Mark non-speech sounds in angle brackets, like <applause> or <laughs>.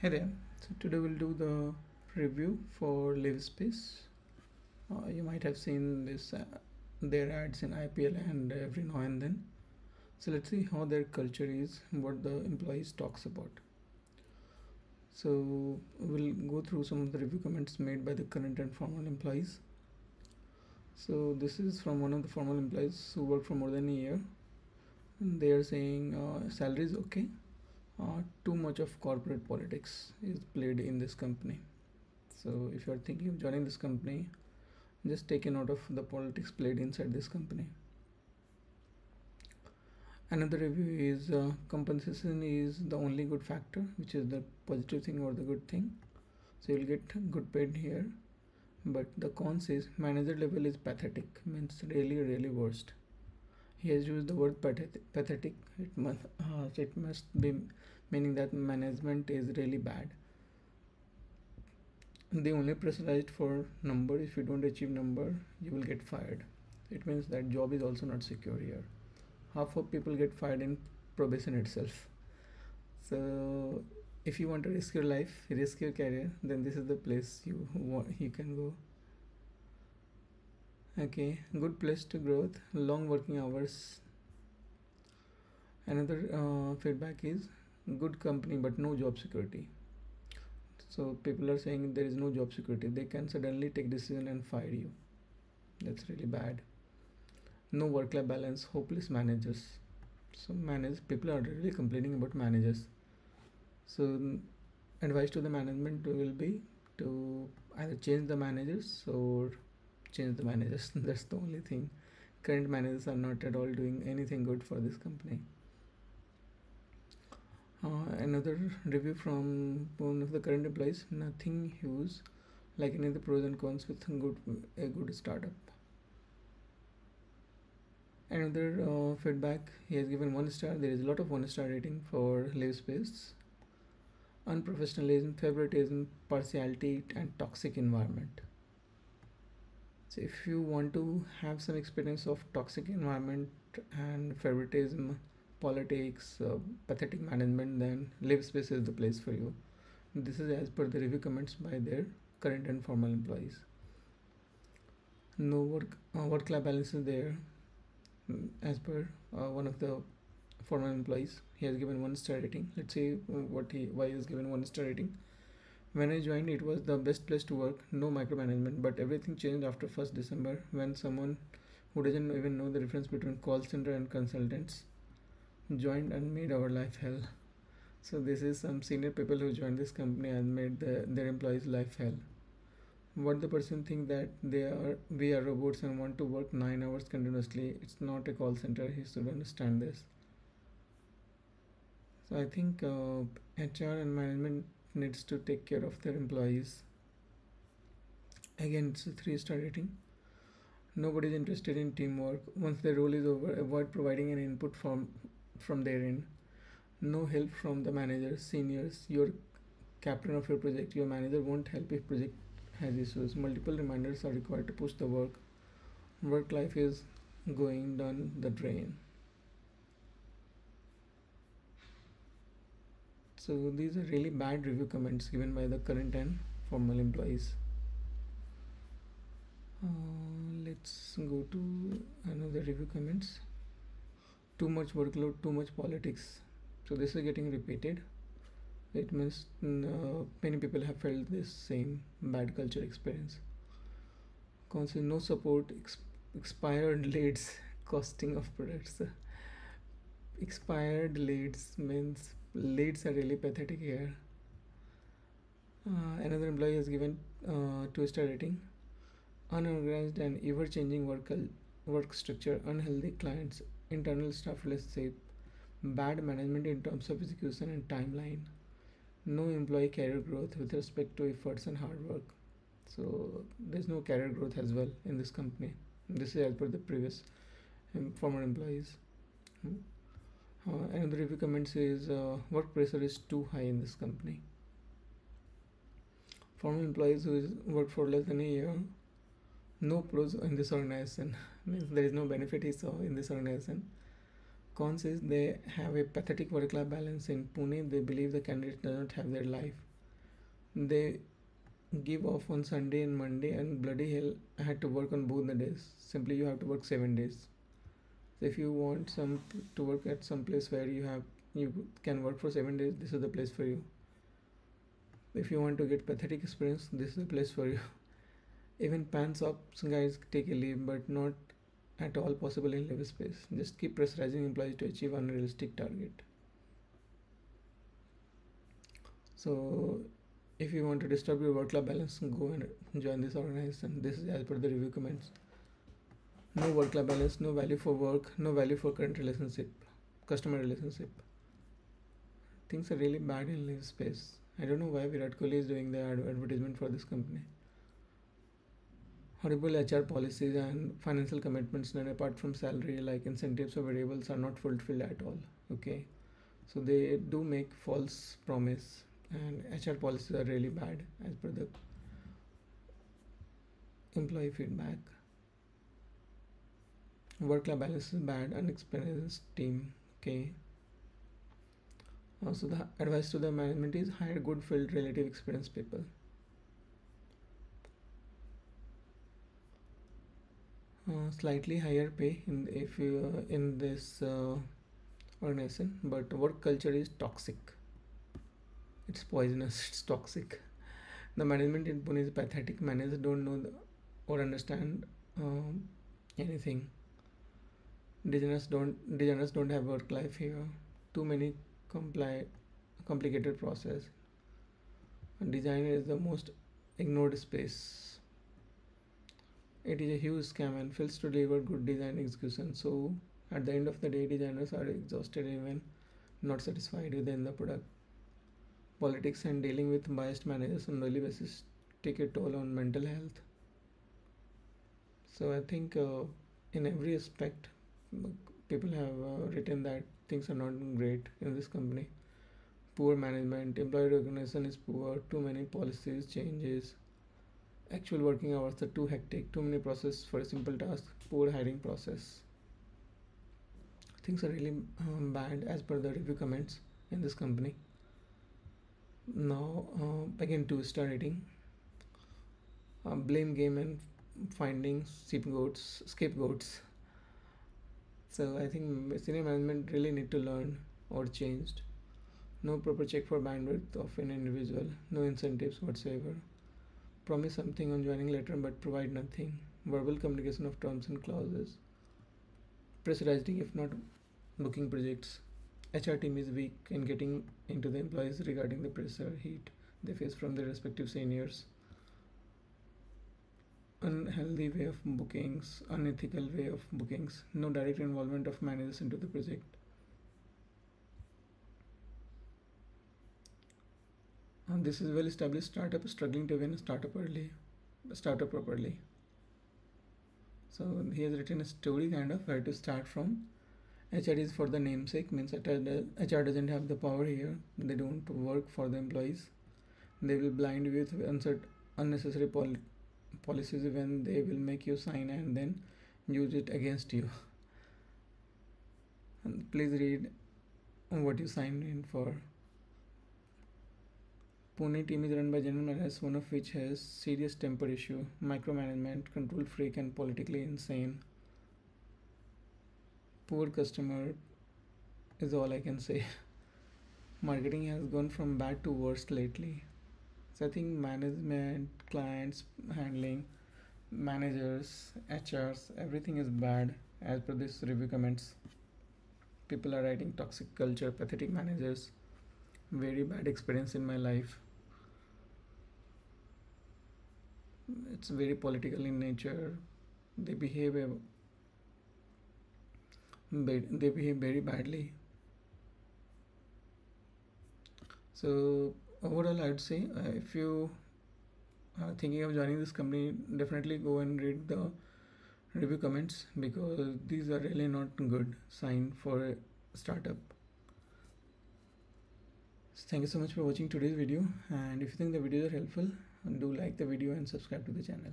Hey there. So today we'll do the review for LivSpace. Uh, you might have seen this uh, their ads in IPL and every now and then. So let's see how their culture is, what the employees talks about. So we'll go through some of the review comments made by the current and former employees. So this is from one of the former employees who worked for more than a year. And they are saying uh, salary is okay uh, too much of corporate politics is played in this company. So if you are thinking of joining this company just take a note of the politics played inside this company. Another review is uh, compensation is the only good factor which is the positive thing or the good thing. So you'll get good paid here. But the cons is manager level is pathetic means really really worst. He has used the word pathetic. It must uh, it must be meaning that management is really bad. They only pressurized for number if you don't achieve number you will get fired. It means that job is also not secure here. Half of people get fired in probation itself. So if you want to risk your life risk your career then this is the place you want you can go. Okay good place to growth long working hours. Another uh, feedback is good company but no job security. So people are saying there is no job security. They can suddenly take decision and fire you. That's really bad. No work life balance hopeless managers. So manage people are really complaining about managers. So advice to the management will be to either change the managers or change the managers. <laughs> That's the only thing. Current managers are not at all doing anything good for this company uh, another review from one of the current employees nothing huge like any of the pros and cons with good a good startup. Another uh, feedback he has given one star there is a lot of one star rating for LivSpace. Unprofessionalism favoritism partiality and toxic environment. So if you want to have some experience of toxic environment and favoritism politics, uh, pathetic management, then LivSpace is the place for you. This is as per the review comments by their current and former employees. No work uh, work life balance is there, mm, as per uh, one of the former employees. He has given one star rating. Let's see what he why he has given one star rating. When I joined, it was the best place to work. No micromanagement, but everything changed after first December when someone who doesn't even know the difference between call center and consultants joined and made our life hell. So this is some senior people who joined this company and made the, their employees life hell. What the person think that they are we are robots and want to work nine hours continuously? It's not a call center. He should understand this. So i think uh, hr and management needs to take care of their employees. Again it's a three star rating. Nobody is interested in teamwork. Once the role is over avoid providing an input from from their end. No help from the managers seniors your captain of your project your manager won't help if project has issues. Multiple reminders are required to push the work. Work life is going down the drain. So these are really bad review comments given by the current and former employees. Uh, let's go to another review comments too much workload too much politics. So this is getting repeated. It means uh, many people have felt this same bad culture experience. Constantly no support exp expired <laughs> leads costing of products. Expired leads means leads are really pathetic here. Uh, another employee has given uh, two star rating. Unorganized and ever changing work work structure unhealthy clients internal staff relationship, bad management in terms of execution and timeline, no employee career growth with respect to efforts and hard work. So there's no career growth as well in this company. This is as per the previous um, former employees. Uh, another review comments is uh, work pressure is too high in this company. Former employees who worked for less than a year no pros in this organization means there is no benefit he saw in this organization cons is they have a pathetic work life balance in pune they believe the candidate does not have their life they give off on Sunday and Monday, and bloody hell, I had to work on both the days. Simply, you have to work seven days. So if you want some to work at some place where you have you can work for seven days, this is the place for you. If you want to get pathetic experience, this is the place for you. Even pants up, guys take a leave, but not at all possible in LivSpace. Just keep pressurizing employees to achieve unrealistic target. So if you want to disturb your work-life balance, go and join this organization. This is as per the review comments. No work-life balance, no value for work, no value for current relationship, customer relationship. Things are really bad in LivSpace. I don't know why Virat Kohli is doing the advertisement for this company horrible HR policies and financial commitments and apart from salary like incentives or variables are not fulfilled at all okay? So they do make false promise and HR policies are really bad as per the employee feedback. Work life balance is bad unexperienced team okay? Also the advice to the management is hire good field relative experienced people uh, slightly higher pay in if you uh, in this uh, organization but work culture is toxic. It's poisonous <laughs> it's toxic. The management in pune is pathetic. Managers don't know the, or understand um, anything. Designers don't designers don't have work life here. Too many comply complicated process. And design is the most ignored space it is a huge scam and fails to deliver good design execution. So at the end of the day, designers are exhausted even not satisfied with the product. Politics and dealing with biased managers on daily basis take a toll on mental health. So I think uh, in every aspect, people have uh, written that things are not great in this company. Poor management, employee recognition is poor, too many policies, changes, actual working hours are too hectic too many process for a simple task poor hiring process. Things are really um, bad as per the review comments in this company. Now uh, again two star rating uh, blame game and finding scapegoats scapegoats. So i think senior management really need to learn or changed. No proper check for bandwidth of an individual no incentives whatsoever promise something on joining letter but provide nothing, verbal communication of terms and clauses, pressurizing if not booking projects. HR team is weak in getting into the employees regarding the pressure heat they face from their respective seniors. Unhealthy way of bookings, unethical way of bookings, no direct involvement of managers into the project. This is well established startup struggling to win a startup early, startup properly. So he has written a story kind of where to start from. HR is for the namesake means HR doesn't have the power here. They don't work for the employees. They will blind with unnecessary pol- policies when they will make you sign and then use it against you. And please read what you signed in for. Pune team is run by general managers, one of which has serious temper issue, micromanagement, control freak, and politically insane. Poor customer is all I can say. <laughs> Marketing has gone from bad to worse lately. So I think management, clients handling, managers, HRs, everything is bad as per this review comments. People are writing toxic culture, pathetic managers, very bad experience in my life. It's very political in nature. They behave they behave very badly. So overall i'd say uh, if you are thinking of joining this company definitely go and read the review comments because these are really not good sign for a startup. Thank you so much for watching today's video and if you think the videos are helpful do like the video and subscribe to the channel